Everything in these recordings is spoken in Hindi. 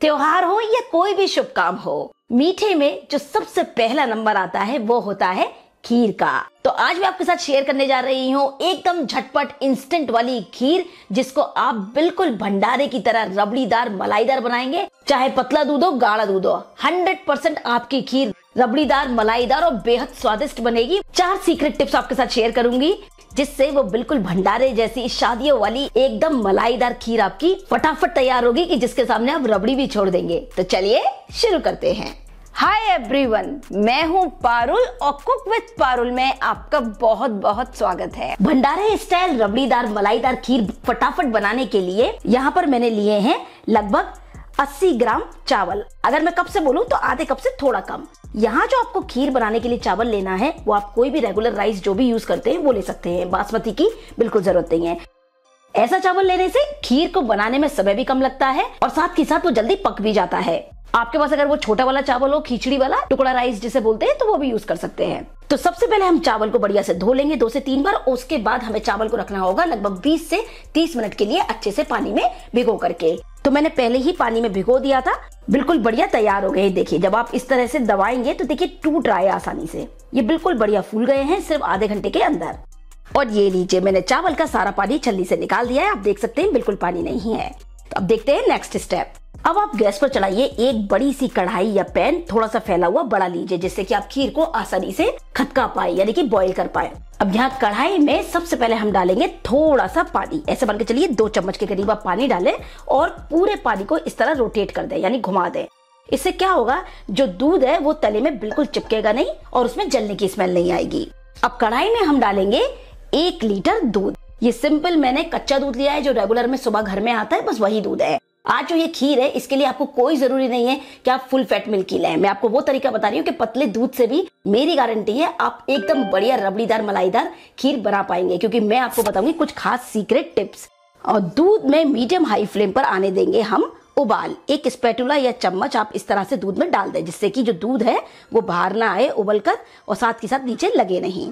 त्योहार हो या कोई भी शुभ काम हो, मीठे में जो सबसे पहला नंबर आता है, वो होता है खीर का। तो आज मैं आपके साथ शेयर करने जा रही हूँ एकदम झटपट इंस्टेंट वाली खीर, जिसको आप बिल्कुल भंडारे की तरह रबड़ीदार, मलाईदार बनाएँगे। चाहे पतला दूध हो, गाढ़ा दूध हो हंड्रेड परसेंट आपकी खीर रबड़ीदार, मलाईदार और बेहद स्वादिष्ट बनेगी। चार सीक्रेट टिप्स आपके साथ शेयर करूँगी। जिससे वो बिल्कुल भंडारे जैसी शादियों वाली एकदम मलाईदार खीर आपकी फटाफट तैयार होगी कि जिसके सामने आप रबड़ी भी छोड़ देंगे। तो चलिए शुरू करते हैं। हाय एवरीवन मैं हूँ पारुल और कुक विद पारुल में आपका बहुत बहुत स्वागत है। भंडारे स्टाइल रबड़ीदार, मलाईदार खीर फटाफट बनाने के लिए यहाँ पर मैंने लिए हैं लगभग 80 ग्राम चावल। अगर मैं कप से बोलूँ तो आधे कप से थोड़ा कम। यहाँ जो आपको खीर बनाने के लिए चावल लेना है, वो आप कोई भी रेगुलर राइस जो भी यूज़ करते हैं, वो ले सकते हैं। बासमती की बिल्कुल ज़रूरत नहीं है। ऐसा चावल लेने से खीर को बनाने में समय भी कम लगता है और साथ ही साथ वो जल्दी पक भी जाता है। आपके पास अगर वो छोटा वाला चावल हो, खिचड़ी वाला, टुकड़ा राइस जिसे बोलते हैं तो वो भी यूज़ कर सकते हैं। तो सबसे पहले हम चावल को बढ़िया से धो लेंगे दो से तीन बार। उसके बाद हमें चावल को रखना होगा लगभग 20 से 30 मिनट के लिए अच्छे से पानी में भिगो करके। तो मैंने पहले ही पानी में भिगो दिया था। बिल्कुल बढ़िया तैयार हो गए। देखिए, जब आप इस तरह से दबाएँगे तो देखिए, टूट रहा है आसानी से। ये बिल्कुल बढ़िया फूल गए हैं सिर्फ़ आधे घंटे के अंदर। और ये लीजिए, मैंने चावल का सारा पानी छल्ली से निकाल दिया है। आप देख सकते हैं, बिल्कुल पानी नहीं है। तो अब देखते हैं नेक्स्ट स्टेप अब आप गैस पर चलाइए एक बड़ी सी कढ़ाई या पैन, थोड़ा सा फैला हुआ बड़ा लीजिए, जिससे कि आप खीर को आसानी से खटका पाए, यानी कि बॉईल कर पाए। अब यहाँ कढ़ाई में सबसे पहले हम डालेंगे थोड़ा सा पानी। ऐसे बन के चलिए दो चम्मच के करीब आप पानी डालें और पूरे पानी को इस तरह रोटेट कर दें, यानी घुमा दें। इससे क्या होगा, जो दूध है वो तले में बिल्कुल चिपकेगा नहीं और उसमें जलने की स्मेल नहीं आएगी। अब कढ़ाई में हम डालेंगे एक लीटर दूध। ये सिंपल मैंने कच्चा दूध लिया है, जो रेगुलर में सुबह घर में आता है, बस वही दूध है। आज जो ये खीर है, इसके लिए आपको कोई ज़रूरी नहीं है कि आप फुल फैट मिल्क की लें। मैं आपको वो तरीका बता रही हूँ कि पतले दूध से भी मेरी गारंटी है आप एकदम बढ़िया रबड़ीदार, मलाईदार खीर बना पाएँगे। क्योंकि मैं आपको बताऊँगी कुछ खास सीक्रेट टिप्स और दूध में मीडियम हाई फ्लेम पर आने देंगे हम उबाल। एक स्पेटुला या चम्मच आप इस तरह से दूध में डाल दें, जिससे कि जो दूध है, वो बाहर ना आए उबल कर और साथ के साथ नीचे लगे नहीं।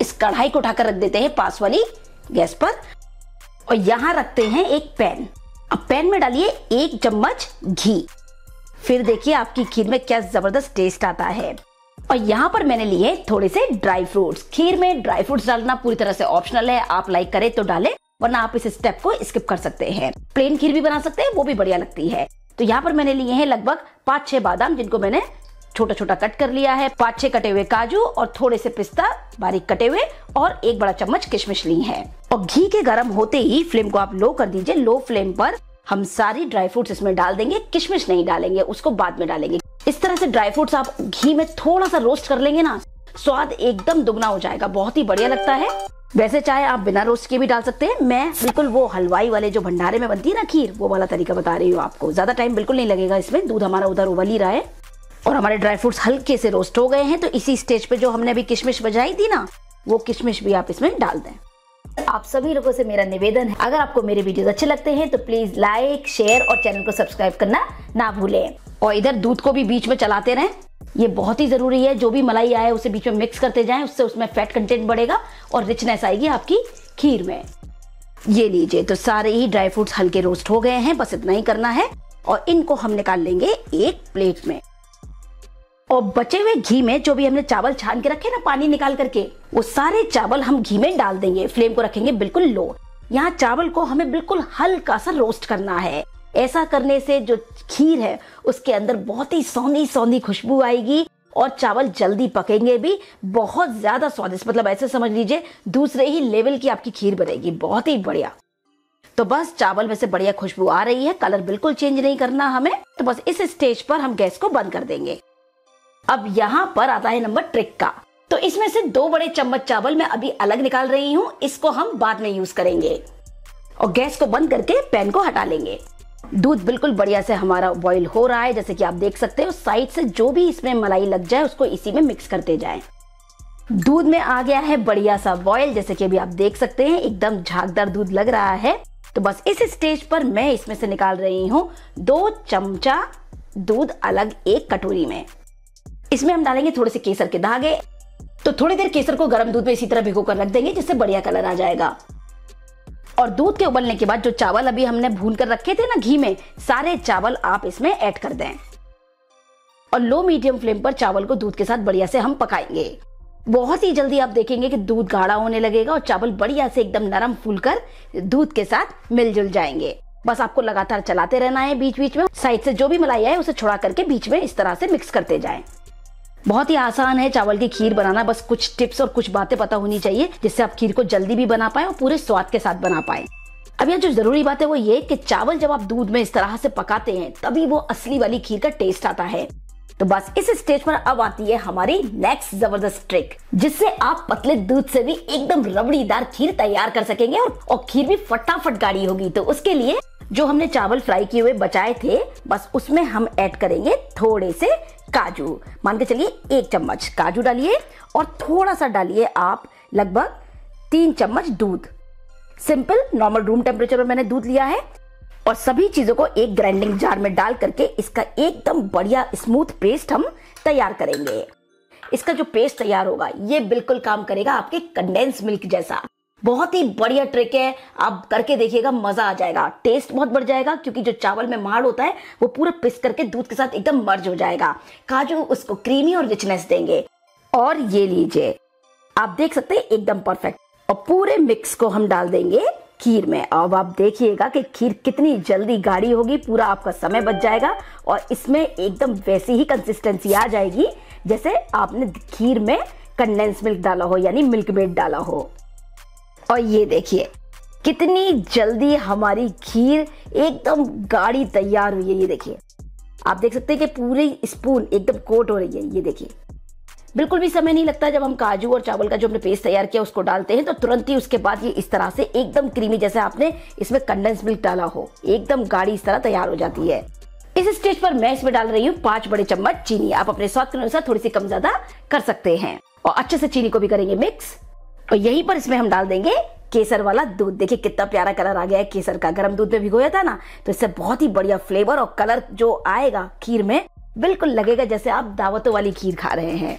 इस कढ़ाई को उठाकर रख देते हैं पास वाली गैस पर। और यहाँ रखते हैं एक पैन। अब पैन में डालिए एक चम्मच घी। फिर देखिए आपकी खीर में क्या ज़बरदस्त टेस्ट आता है। और यहाँ पर मैंने लिए थोड़े से ड्राई फ्रूट्स खीर में ड्राई फ्रूट्स डालना पूरी तरह से ऑप्शनल है। आप लाइक करें तो डालें, वरना आप इस स्टेप को स्किप कर सकते हैं। प्लेन खीर भी बना सकते हैं, वो भी बढ़िया लगती है। तो यहाँ पर मैंने लिए हैं लगभग पाँच छह बादाम, जिनको मैंने छोटा छोटा कट कर लिया है। पाँच छह कटे हुए काजू और थोड़े से पिस्ता, बारीक कटे हुए और एक बड़ा चम्मच किशमिश ली है। और घी के गर्म होते ही फ्लेम को आप लो कर दीजिए। लो फ्लेम पर हम सारी ड्राई फ्रूट्स इसमें डाल देंगे। किशमिश नहीं डालेंगे, उसको बाद में डालेंगे। इस तरह से ड्राई फ्रूट्स आप घी में थोड़ा सा रोस्ट कर लेंगे ना, स्वाद एकदम दुगना हो जाएगा। बहुत ही बढ़िया लगता है। वैसे चाहे आप बिना रोस्ट के भी डाल सकते हैं। मैं बिल्कुल वो हलवाई वाले जो भंडारे में बनती है ना खीर, वो वाला तरीका बता रही हूँ आपको। ज़्यादा टाइम बिल्कुल नहीं लगेगा इसमें। दूध हमारा उधर उबल ही रहा है। और हमारे ड्राई फ्रूट्स हल्के से रोस्ट हो गए हैं। तो इसी स्टेज पे जो हमने अभी किशमिश बजाई थी ना, वो किशमिश भी आप इसमें डाल दें। आप सभी लोगों से मेरा निवेदन है। अगर आपको मेरे वीडियोस अच्छे लगते हैं तो प्लीज़ लाइक शेयर और चैनल को सब्सक्राइब करना ना भूलें। और इधर दूध को भी बीच में चलाते रहें। ये बहुत ही ज़रूरी है, जो भी मलाई आए, उसे बीच में मिक्स करते जाएँ, उससे उसमें फैट कंटेंट बढ़ेगा और रिचनेस आएगी आपकी खीर में। ये लीजिए तो सारे ही ड्राई फ्रूट्स हल्के रोस्ट हो गए हैं, बस इतना ही करना है। और इनको हम निकाल लेंगे एक प्लेट में। और बचे हुए घी में जो भी हमने चावल छान के रखे ना, पानी निकाल करके, वो सारे चावल हम घी में डाल देंगे, फ्लेम को रखेंगे बिल्कुल लो। यहाँ चावल को हमें बिल्कुल हल्का सा रोस्ट करना है। ऐसा करने से जो खीर है, उसके अंदर बहुत ही सौंधी सौंधी खुशबू आएगी और चावल जल्दी पकेंगे भी, बहुत ज़्यादा स्वादिष्ट। मतलब ऐसे समझ लीजिए, दूसरे ही लेवल की आपकी खीर बनेगी। बहुत ही बढ़िया। तो बस चावल में से बढ़िया खुशबू आ रही है, कलर बिल्कुल चेंज नहीं करना हमें। तो बस इस स्टेज पर हम गैस को बंद कर देंगे। अब यहाँ पर आता है नंबर ट्रिक का। तो इसमें से दो बड़े चम्मच चावल मैं अभी अलग निकाल रही हूँ, इसको हम बाद में यूज़ करेंगे। और गैस को बंद करके पैन को हटा लेंगे। दूध बिल्कुल बढ़िया से हमारा बॉईल हो रहा है, जैसे कि आप देख सकते हो, साइड से जो भी इसमें मलाई लग जाए, उसको इसी में मिक्स करते जाए। दूध में आ गया है बढ़िया सा बॉयल जैसे कि अभी आप देख सकते हैं, एकदम झागदार दूध लग रहा है। तो बस इस स्टेज पर मैं इसमें से निकाल रही हूँ दो चमचा दूध अलग एक कटोरी में। इसमें हम डालेंगे थोड़े से केसर के धागे। तो थोड़ी देर केसर को गर्म दूध में इसी तरह भिगो कर रख देंगे, जिससे बढ़िया कलर आ जाएगा। और दूध के उबलने के बाद जो चावल अभी हमने भून कर रखे थे ना घी में, सारे चावल आप इसमें ऐड कर दें। और लो मीडियम फ्लेम पर चावल को दूध के साथ बढ़िया से हम पकाएँगे। बहुत ही जल्दी आप देखेंगे कि दूध गाढ़ा होने लगेगा और चावल बढ़िया से एकदम नरम फूल कर दूध के साथ मिलजुल जाएँगे। बस आपको लगातार चलाते रहना है बीच बीच में। साइड से जो भी मलाई है उसे छोड़ा करके बीच में इस तरह से मिक्स करते जाएँ। बहुत ही आसान है चावल की खीर बनाना बस कुछ टिप्स और कुछ बातें पता होनी चाहिए जिससे आप खीर को जल्दी भी बना पाए और पूरे स्वाद के साथ बना पाए। अब यहाँ जो ज़रूरी बात है वो ये कि चावल जब आप दूध में इस तरह से पकाते हैं तभी वो असली वाली खीर का टेस्ट आता है। तो बस इस स्टेज पर अब आती है हमारी नेक्स्ट ज़बरदस्त ट्रिक जिससे आप पतले दूध से भी एकदम रबड़ीदार खीर तैयार कर सकेंगे और, और खीर भी फटाफट गाढ़ी होगी। तो उसके लिए जो हमने चावल फ्राई किए हुए बचाए थे बस उसमें हम ऐड करेंगे थोड़े से काजू। मान के चलिए एक चम्मच काजू डालिए और थोड़ा सा डालिए आप लगभग तीन चम्मच दूध। सिंपल, नॉर्मल रूम टेम्परेचर पर मैंने दूध लिया है और सभी चीज़ों को एक ग्राइंडिंग जार में डाल करके इसका एकदम बढ़िया स्मूथ पेस्ट हम तैयार करेंगे। इसका जो पेस्ट तैयार होगा, ये बिल्कुल काम करेगा आपके कंडेंस मिल्क जैसा। बहुत ही बढ़िया ट्रिक है। आप करके देखिएगा, मज़ा आ जाएगा। टेस्ट बहुत बढ़ जाएगा, क्योंकि जो चावल में माड़ होता है, वो पूरा पिस करके दूध के साथ एकदम मर्ज हो जाएगा। काजू उसको क्रीमी और रिचनेस देंगे। और ये लीजिए, आप देख सकते हैं, एकदम परफेक्ट और पूरे मिक्स को हम डाल देंगे खीर में। अब आप देखिएगा कि खीर कितनी जल्दी गाढ़ी होगी, पूरा आपका समय बच जाएगा और इसमें एकदम वैसी ही कंसिस्टेंसी आ जाएगी, जैसे आपने खीर में कंडेंस मिल्क डाला हो, यानी मिल्क मेड डाला हो। और ये देखिए, कितनी जल्दी हमारी खीर एकदम गाढ़ी तैयार हुई है, ये देखिए। आप देख सकते हैं कि पूरी स्पून एकदम कोट हो रही है, ये देखिए। बिल्कुल भी समय नहीं लगता जब हम काजू और चावल का जो हमने पेस्ट तैयार किया उसको डालते हैं तो तुरंत ही उसके बाद ये इस तरह से एकदम क्रीमी, जैसे आपने इसमें कंडेंस मिल्क डाला हो, एकदम गाढ़ी इस तरह तैयार हो जाती है। इस स्टेज पर मैं इसमें डाल रही हूँ पाँच बड़े चम्मच चीनी। आप अपने स्वाद के अनुसार थोड़ी सी कम ज़्यादा कर सकते हैं। और अच्छे से चीनी को भी करेंगे मिक्स। और यहीं पर इसमें हम डाल देंगे केसर वाला दूध। देखिए कितना प्यारा कलर आ गया है केसर का। गर्म दूध में भिगोया था ना तो इससे बहुत ही बढ़िया फ्लेवर और कलर जो आएगा खीर में, बिल्कुल लगेगा जैसे आप दावतों वाली खीर खा रहे हैं।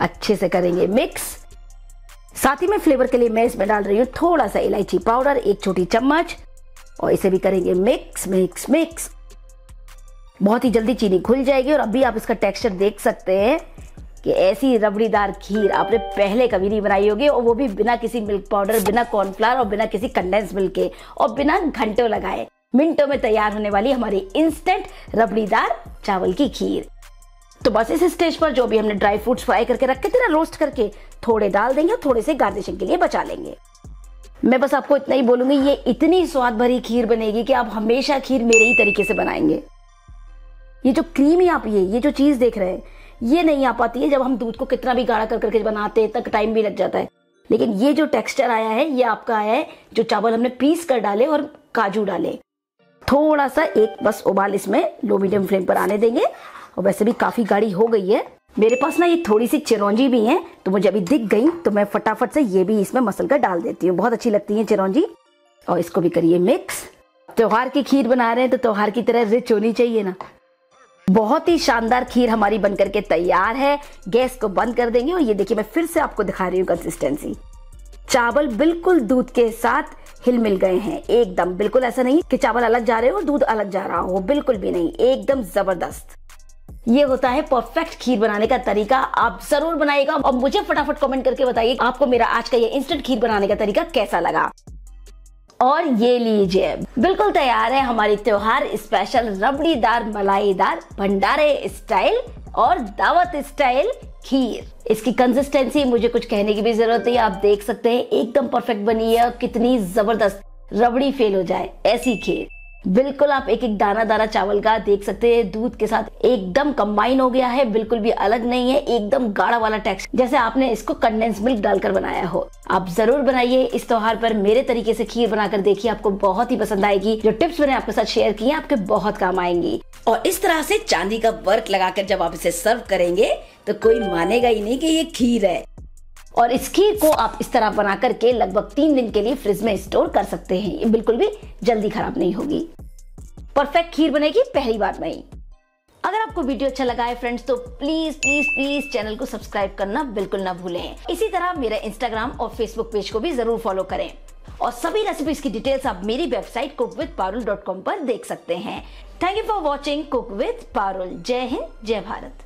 अच्छे से करेंगे मिक्स साथ ही में फ्लेवर के लिए मैं इसमें डाल रही हूँ थोड़ा सा इलायची पाउडर, एक छोटी चम्मच, और इसे भी करेंगे मिक्स मिक्स मिक्स बहुत ही जल्दी चीनी खुल जाएगी और अभी आप इसका टेक्सचर देख सकते हैं। कि ऐसी रबड़ीदार खीर आपने पहले कभी नहीं बनाई होगी, और वो भी बिना किसी मिल्क पाउडर बिना कॉर्नफ्लावर और बिना किसी कंडेंस मिल्क के, और बिना घंटों लगाए। मिनटों में तैयार होने वाली हमारी इंस्टेंट रबड़ीदार चावल की खीर। तो बस इस स्टेज पर जो भी हमने ड्राई फ्रूट्स फ्राई करके रखे थे ना रोस्ट करके, थोड़े डाल देंगे और थोड़े से गार्निशिंग के लिए बचा लेंगे। मैं बस आपको इतना ही बोलूँगी, ये इतनी स्वाद भरी खीर बनेगी कि आप हमेशा खीर मेरे ही तरीके से बनाएँगे। ये जो क्रीमी आप, ये ये जो चीज़ देख रहे हैं ये नहीं आ पाती है जब हम दूध को कितना भी गाढ़ा कर करके बनाते हैं, तक टाइम भी लग जाता है। लेकिन ये जो टेक्सचर आया है, ये आपका आया है, जो चावल हमने पीस कर डाले और काजू डाले। थोड़ा सा एक बस उबाल इसमें लो मीडियम फ्लेम पर आने देंगे। और वैसे भी काफ़ी गाढ़ी हो गई है। मेरे पास ना ये थोड़ी सी चिरौंजी भी है तो मुझे अभी दिख गई तो मैं फटाफट से ये भी इसमें मसल कर डाल देती हूँ। बहुत अच्छी लगती है चिरौंजी। और इसको भी करिए मिक्स त्योहार की खीर बना रहे हैं तो त्योहार की तरह रिच होनी चाहिए ना। बहुत ही शानदार खीर हमारी बनकर के तैयार है। गैस को बंद कर देंगे और ये देखिए मैं फिर से आपको दिखा रही हूँ कंसिस्टेंसी चावल बिल्कुल दूध के साथ हिल मिल गए हैं। एकदम बिल्कुल ऐसा नहीं कि चावल अलग जा रहे हो, दूध अलग जा रहा हो। बिल्कुल भी नहीं। एकदम ज़बरदस्त। ये होता है परफेक्ट खीर बनाने का तरीका। आप ज़रूर बनाएगा और मुझे फटाफट कमेंट करके बताइए आपको मेरा आज का ये इंस्टेंट खीर बनाने का तरीका कैसा लगा। और ये लीजिए। बिल्कुल तैयार है हमारी त्योहार स्पेशल रबड़ीदार, मलाईदार, भंडारे स्टाइल और दावत स्टाइल खीर। इसकी कंसिस्टेंसी मुझे कुछ कहने की भी ज़रूरत है आप देख सकते हैं, एकदम परफेक्ट बनी है कितनी ज़बरदस्त रबड़ी फेल हो जाए, ऐसी खीर। बिल्कुल आप एक एक दाना दाना चावल का देख सकते हैं, दूध के साथ एकदम कंबाइन हो गया है, बिल्कुल भी अलग नहीं है, एकदम गाढ़ा वाला टेक्स जैसे आपने इसको कंडेंस मिल्क डालकर बनाया हो। आप ज़रूर बनाइए इस त्योहार पर, मेरे तरीके से खीर बनाकर देखिए, आपको बहुत ही पसंद आएगी। जो टिप्स मैंने आपके साथ शेयर किए आपके बहुत काम आएँगी। और इस तरह से चांदी का वर्क लगाकर जब आप इसे सर्व करेंगे तो कोई मानेगा ही नहीं कि ये खीर है। और इस खीर को आप इस तरह बना करके लगभग तीन दिन के लिए फ्रिज में स्टोर कर सकते हैं। ये बिल्कुल भी जल्दी खराब नहीं होगी। परफेक्ट खीर बनेगी पहली बार में अगर आपको वीडियो अच्छा लगा है फ्रेंड्स तो प्लीज़ प्लीज़ प्लीज़ चैनल को सब्सक्राइब करना बिल्कुल ना भूलें। इसी तरह मेरा इंस्टाग्राम और फेसबुक पेज को भी ज़रूर फॉलो करें। और सभी रेसिपीज़ की डिटेल्स आप मेरी website cook with Parul dot com पर देख सकते हैं। Thank you for watching cook with Parul जय हिंद, जय भारत।